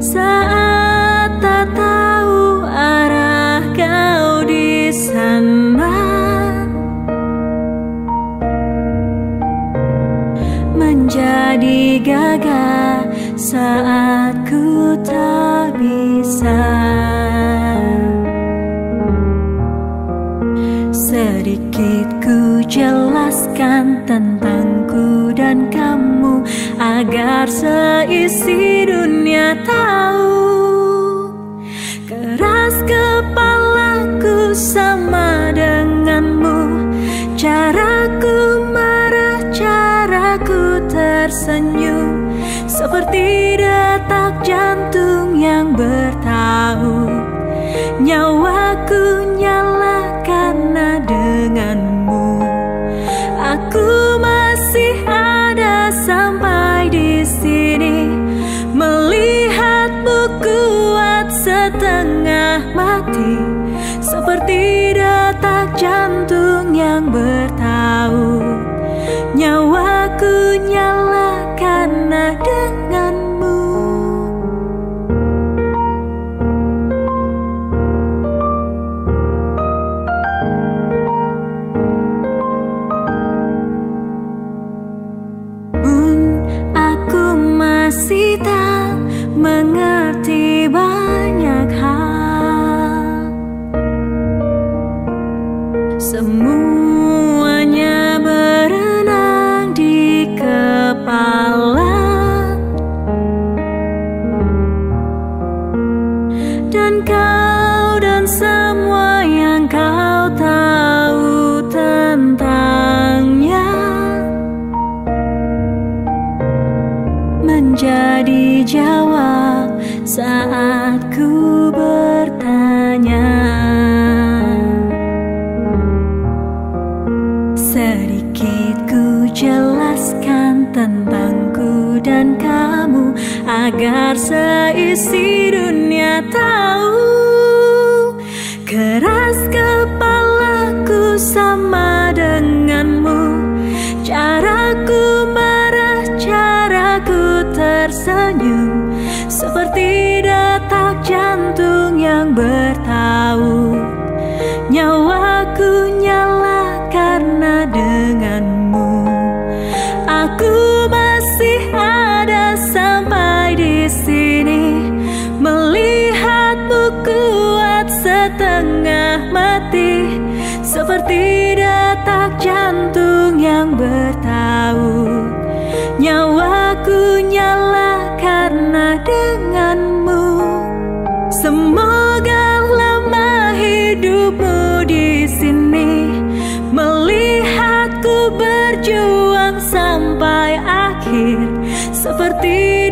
Saat tak tahu arah kau di sana. Menjadi gagah saat ku tak bisa. Sedikit ku jelaskan tentangku dan kamu Agar seisi sama denganmu. Caraku marah, caraku tersenyum. Seperti detak jantung yang bertahu. Nyawaku Seperti detak jantung yang bertahu Semuanya berenang di kepala. Dan kau dan semua yang kau tahu tentangnya menjadi jawab saat ku bertanya jelaskan tentangku dan kamu Agar seisi dunia tahu. Keras kepalaku sama denganmu Caraku marah, caraku tersenyum. Seperti detak jantung yang bertahu Nyawaku Seperti detak jantung yang bertahu. Nyawaku nyala karena denganmu. Semoga lama hidupmu di sini. Melihatku berjuang sampai akhir. Seperti